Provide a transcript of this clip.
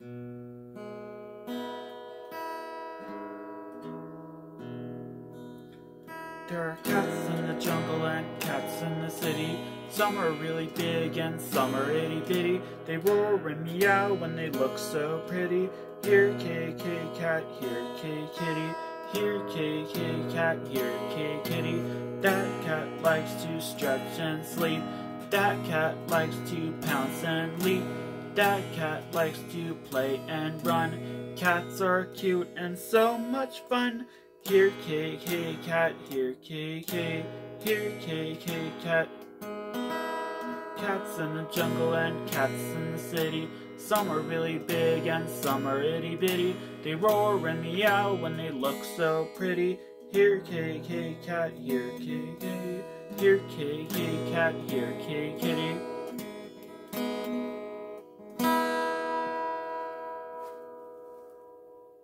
There are cats in the jungle and cats in the city. Some are really big and some are itty bitty. They roar and meow when they look so pretty. Here, KK cat, here, K kitty. Here, KK cat, here, K kitty. That cat likes to stretch and sleep. That cat likes to pounce and leap. That cat likes to play and run. Cats are cute and so much fun. Here, KK cat, here, KK, here, KK cat. Cats in the jungle and cats in the city. Some are really big and some are itty bitty. They roar and meow when they look so pretty. Here, KK cat, here, KK, here, KK cat, here, K kitty.